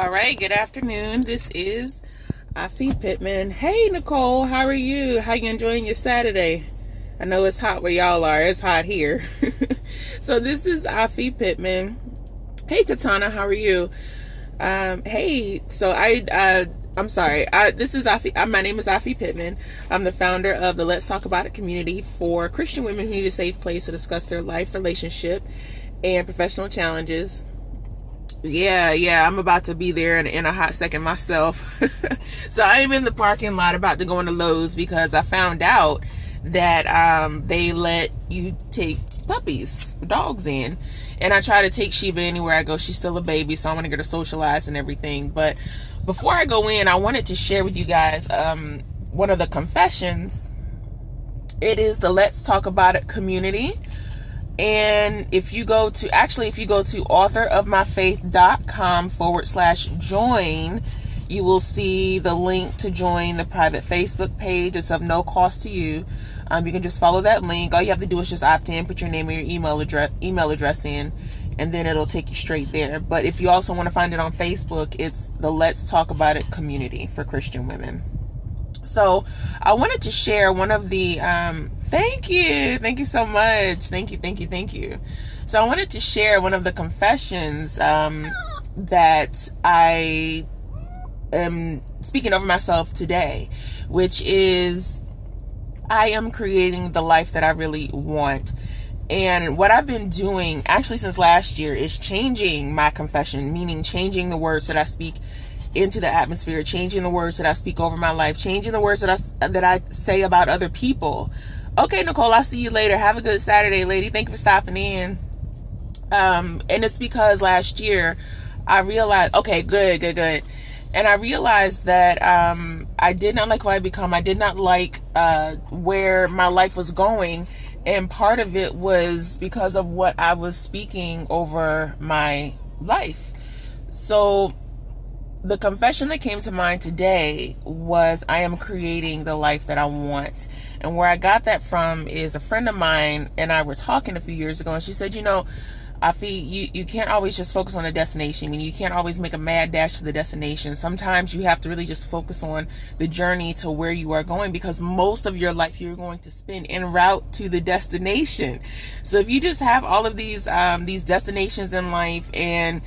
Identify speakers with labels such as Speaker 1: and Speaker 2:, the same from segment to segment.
Speaker 1: All right, good afternoon. This is Afi Pittman. Hey Nicole, how are you? How you enjoying your Saturday? I know it's hot where y'all are. It's hot here. so this is Afi Pittman. Hey Katana, how are you? Um, hey, so I uh, I'm sorry. I, this is Afi. Uh, my name is Afi Pittman. I'm the founder of the Let's Talk About It community for Christian women who need a safe place to discuss their life, relationship, and professional challenges yeah, yeah, I'm about to be there in, in a hot second myself. so I am in the parking lot about to go into Lowe's because I found out that um, they let you take puppies, dogs in. And I try to take Sheba anywhere I go. She's still a baby, so I want to get her socialized and everything. But before I go in, I wanted to share with you guys um, one of the confessions. It is the Let's Talk About It community. And if you go to, actually, if you go to authorofmyfaith.com forward slash join, you will see the link to join the private Facebook page. It's of no cost to you. Um, you can just follow that link. All you have to do is just opt in, put your name and your email address, email address in, and then it'll take you straight there. But if you also want to find it on Facebook, it's the Let's Talk About It community for Christian women. So I wanted to share one of the, um, thank you. Thank you so much. Thank you. Thank you. Thank you. So I wanted to share one of the confessions, um, that I am speaking over myself today, which is I am creating the life that I really want. And what I've been doing actually since last year is changing my confession, meaning changing the words that I speak into the atmosphere, changing the words that I speak over my life, changing the words that I that I say about other people. Okay, Nicole, I'll see you later. Have a good Saturday, lady. Thank you for stopping in. Um, and it's because last year I realized, okay, good, good, good. And I realized that um, I did not like who I become. I did not like uh, where my life was going. And part of it was because of what I was speaking over my life. So the confession that came to mind today was I am creating the life that I want. And where I got that from is a friend of mine and I were talking a few years ago and she said, you know, Afi, you, you can't always just focus on the destination. I mean, you can't always make a mad dash to the destination. Sometimes you have to really just focus on the journey to where you are going because most of your life you're going to spend en route to the destination. So if you just have all of these, um, these destinations in life and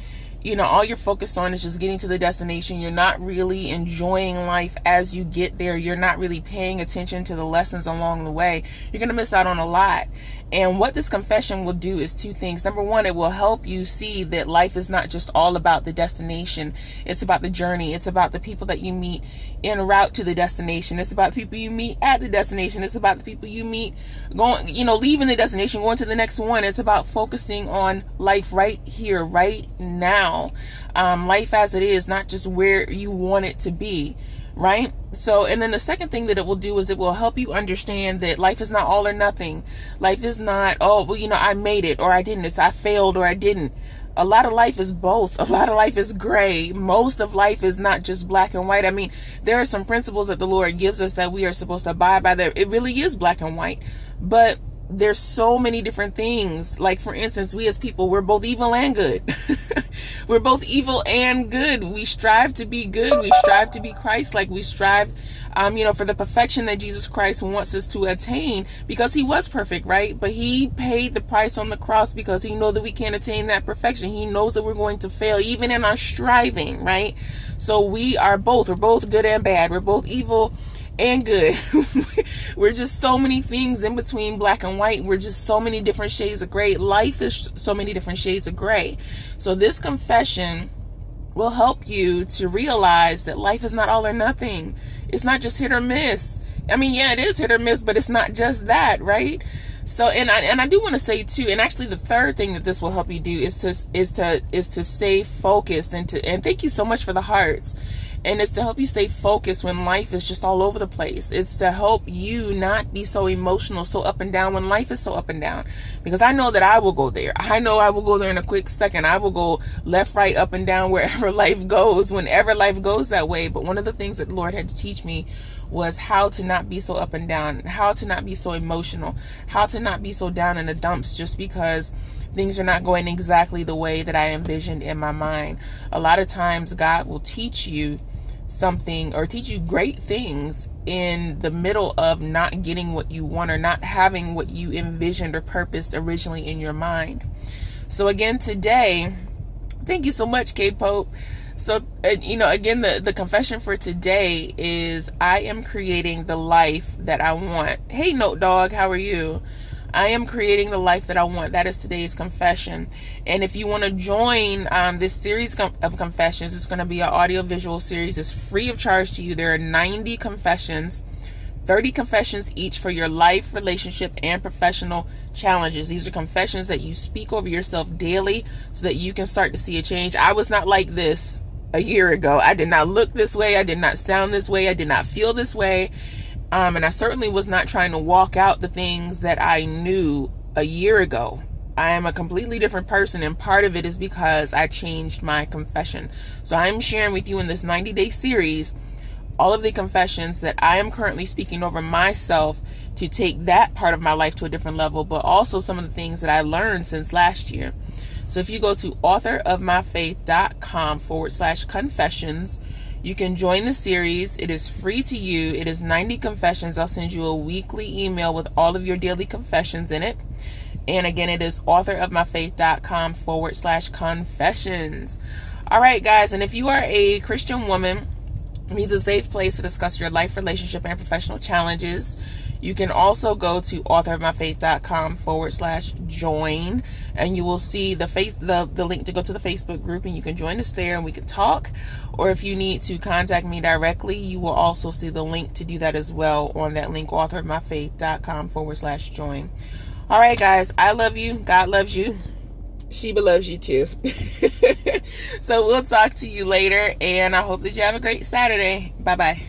Speaker 1: you know, all you're focused on is just getting to the destination. You're not really enjoying life as you get there. You're not really paying attention to the lessons along the way. You're going to miss out on a lot. And what this confession will do is two things. Number one, it will help you see that life is not just all about the destination. It's about the journey. It's about the people that you meet en route to the destination. It's about people you meet at the destination. It's about the people you meet going, you know, leaving the destination, going to the next one. It's about focusing on life right here, right now. Um, life as it is, not just where you want it to be right? So, and then the second thing that it will do is it will help you understand that life is not all or nothing. Life is not, oh, well, you know, I made it or I didn't. It's I failed or I didn't. A lot of life is both. A lot of life is gray. Most of life is not just black and white. I mean, there are some principles that the Lord gives us that we are supposed to abide by that it really is black and white. But there's so many different things. Like, for instance, we as people, we're both evil and good. we're both evil and good. We strive to be good. We strive to be Christ like. We strive, um, you know, for the perfection that Jesus Christ wants us to attain because he was perfect, right? But he paid the price on the cross because he knows that we can't attain that perfection. He knows that we're going to fail even in our striving, right? So we are both, we're both good and bad. We're both evil and good. We're just so many things in between black and white. We're just so many different shades of gray. Life is so many different shades of gray. So this confession will help you to realize that life is not all or nothing. It's not just hit or miss. I mean, yeah, it is hit or miss, but it's not just that, right? So, and I and I do want to say too, and actually the third thing that this will help you do is to is to is to stay focused and to and thank you so much for the hearts and it's to help you stay focused when life is just all over the place. It's to help you not be so emotional, so up and down when life is so up and down. Because I know that I will go there. I know I will go there in a quick second. I will go left, right, up and down wherever life goes, whenever life goes that way. But one of the things that the Lord had to teach me was how to not be so up and down, how to not be so emotional, how to not be so down in the dumps just because things are not going exactly the way that I envisioned in my mind. A lot of times, God will teach you something or teach you great things in the middle of not getting what you want or not having what you envisioned or purposed originally in your mind. So, again, today, thank you so much, K Pope. So, uh, you know, again, the, the confession for today is I am creating the life that I want. Hey, Note Dog, how are you? I am creating the life that I want. That is today's confession. And if you want to join um, this series of confessions, it's going to be an audio visual series. It's free of charge to you. There are 90 confessions, 30 confessions each for your life, relationship, and professional challenges. These are confessions that you speak over yourself daily so that you can start to see a change. I was not like this a year ago. I did not look this way. I did not sound this way. I did not feel this way. Um, and I certainly was not trying to walk out the things that I knew a year ago. I am a completely different person, and part of it is because I changed my confession. So I'm sharing with you in this 90 day series all of the confessions that I am currently speaking over myself to take that part of my life to a different level, but also some of the things that I learned since last year. So if you go to authorofmyfaith.com forward slash confessions, you can join the series. It is free to you. It is 90 confessions. I'll send you a weekly email with all of your daily confessions in it. And again, it is authorofmyfaith.com forward slash confessions. All right, guys. And if you are a Christian woman needs a safe place to discuss your life, relationship, and professional challenges, you can also go to authorofmyfaith.com forward slash join and you will see the face the, the link to go to the Facebook group and you can join us there and we can talk. Or if you need to contact me directly, you will also see the link to do that as well on that link, authorofmyfaith.com forward slash join. All right, guys, I love you. God loves you. Sheba loves you too. so we'll talk to you later, and I hope that you have a great Saturday. Bye bye.